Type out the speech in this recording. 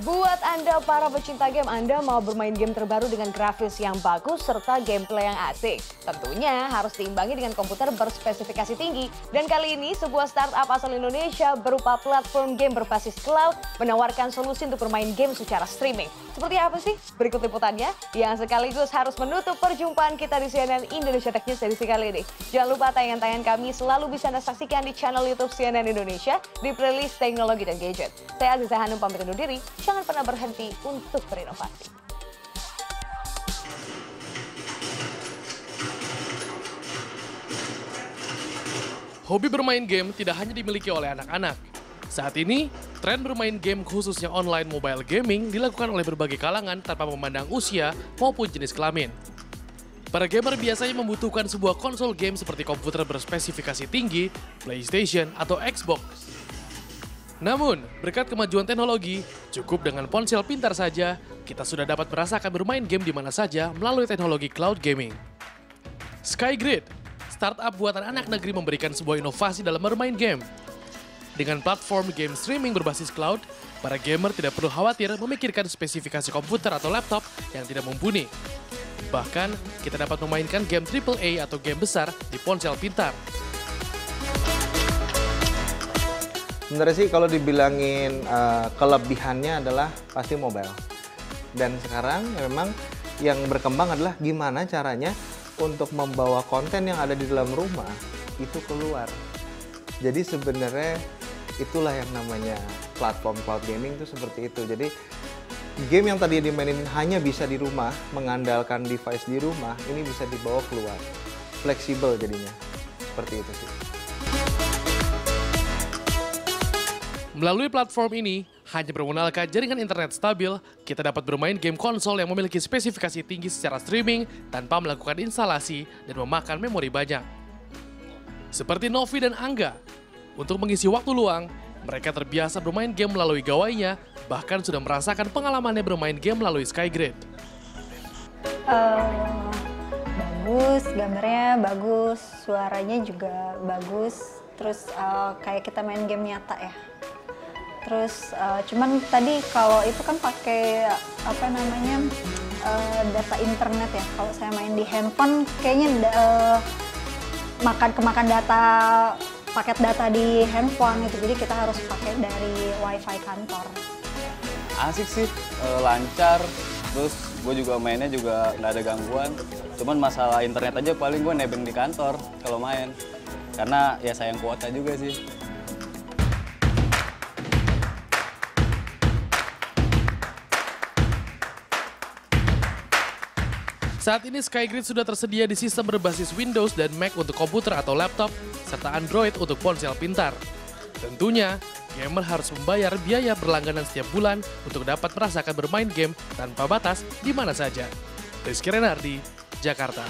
Buat Anda para pecinta game, Anda mau bermain game terbaru dengan grafis yang bagus serta gameplay yang asik. Tentunya harus diimbangi dengan komputer berspesifikasi tinggi. Dan kali ini sebuah startup asal Indonesia berupa platform game berbasis cloud menawarkan solusi untuk bermain game secara streaming. Seperti apa sih? Berikut liputannya yang sekaligus harus menutup perjumpaan kita di CNN Indonesia Tech News edisi kali ini. Jangan lupa tayangan-tayangan kami selalu bisa Anda saksikan di channel YouTube CNN Indonesia di playlist teknologi dan gadget. Saya Aziza Hanum pamit undur diri. Jangan pernah berhenti untuk berinovasi. Hobi bermain game tidak hanya dimiliki oleh anak-anak. Saat ini, tren bermain game khususnya online mobile gaming dilakukan oleh berbagai kalangan tanpa memandang usia maupun jenis kelamin. Para gamer biasanya membutuhkan sebuah konsol game seperti komputer berspesifikasi tinggi, PlayStation, atau Xbox. Namun, berkat kemajuan teknologi, cukup dengan ponsel pintar saja, kita sudah dapat merasakan bermain game di mana saja melalui teknologi cloud gaming. Skygrid, startup buatan anak negeri memberikan sebuah inovasi dalam bermain game. Dengan platform game streaming berbasis cloud, para gamer tidak perlu khawatir memikirkan spesifikasi komputer atau laptop yang tidak mumpuni. Bahkan, kita dapat memainkan game AAA atau game besar di ponsel pintar. Sebenarnya sih kalau dibilangin uh, kelebihannya adalah pasti mobile. Dan sekarang ya memang yang berkembang adalah gimana caranya untuk membawa konten yang ada di dalam rumah itu keluar. Jadi sebenarnya itulah yang namanya platform cloud gaming itu seperti itu. Jadi game yang tadi dimainin hanya bisa di rumah, mengandalkan device di rumah, ini bisa dibawa keluar. Fleksibel jadinya. Seperti itu sih. Melalui platform ini, hanya bermodalkan jaringan internet stabil, kita dapat bermain game konsol yang memiliki spesifikasi tinggi secara streaming tanpa melakukan instalasi dan memakan memori banyak. Seperti Novi dan Angga, untuk mengisi waktu luang, mereka terbiasa bermain game melalui gawainya, bahkan sudah merasakan pengalamannya bermain game melalui Skygrid. Uh, bagus, gambarnya bagus, suaranya juga bagus, terus uh, kayak kita main game nyata ya. Terus uh, cuman tadi kalau itu kan pakai apa namanya uh, data internet ya. Kalau saya main di handphone kayaknya uh, makan kemakan data paket data di handphone itu. Jadi kita harus pakai dari wifi kantor. Asik sih, uh, lancar. Terus gue juga mainnya juga nggak ada gangguan. Cuman masalah internet aja paling gue nebeng di kantor kalau main. Karena ya sayang kuota juga sih. Saat ini Skygrid sudah tersedia di sistem berbasis Windows dan Mac untuk komputer atau laptop, serta Android untuk ponsel pintar. Tentunya, gamer harus membayar biaya berlangganan setiap bulan untuk dapat merasakan bermain game tanpa batas di mana saja. Rizky Renardi, Jakarta.